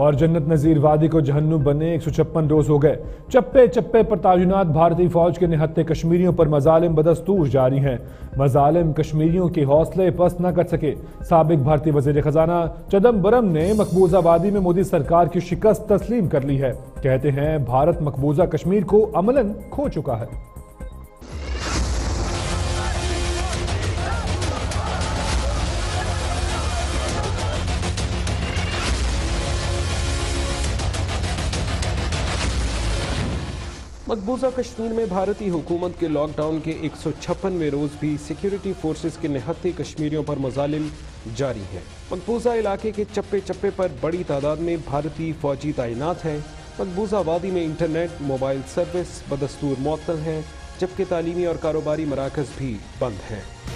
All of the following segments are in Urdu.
اور جنت نظیر وادی کو جہنم بنے ایک سو چھپن روز ہو گئے۔ چپے چپے پر تعینات بھارتی فوج کے نہتے کشمیریوں پر مظالم بدستور جاری ہیں۔ مظالم کشمیریوں کے حوصلے پس نہ کر سکے۔ سابق بھارتی وزیر خزانہ چدم برم نے مقبوضہ وادی میں مودی سرکار کی شکست تسلیم کر لی ہے۔ کہتے ہیں، بھارت مقبوضہ کشمیر کو عملاً کھو چکا ہے۔ مقبوضہ کشمیر میں بھارتی حکومت کے لاک ڈاؤن کے ایک سو چھپنوے روز بھی سیکیورٹی فورسز کے نہتے کشمیریوں پر مظالم جاری ہیں۔ مقبوضہ علاقے کے چپے چپے پر بڑی تعداد میں بھارتی فوجی تعینات ہیں۔ مقبوضہ وادی میں انٹرنیٹ، موبائل سروس، بدستور معطل ہیں۔ جبکہ تعلیمی اور کاروباری مراکز بھی بند ہیں۔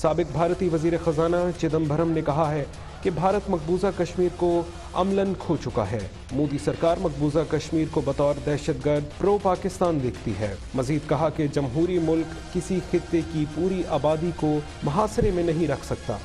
سابق بھارتی وزیر خزانہ چدمبرم نے کہا ہے کہ بھارت مقبوضہ کشمیر کو عملاً کھو چکا ہے۔ مودی سرکار مقبوضہ کشمیر کو بطور دہشت گرد پرو پاکستان دیکھتی ہے۔ مزید کہا کہ جمہوری ملک کسی خطے کی پوری آبادی کو محاصرے میں نہیں رکھ سکتا۔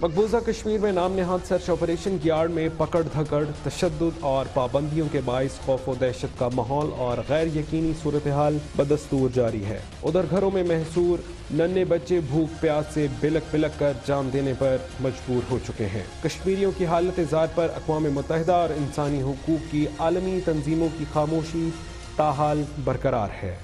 مقبوضہ کشمیر میں نام نہاد سرچ آپریشن یارڈ میں پکڑ، دھکڑ، تشدد اور پابندیوں کے باعث خوف و دہشت کا ماحول اور غیر یقینی صورتحال بدستور جاری ہے۔ ادھر گھروں میں محصور ننے بچے بھوک، پیاس سے بلک بلک کر جان دینے پر مجبور ہو چکے ہیں۔ کشمیریوں کی حالت ذات پر اقوام متحدہ اور انسانی حقوق کی عالمی تنظیموں کی خاموشی تاحال برقرار ہے۔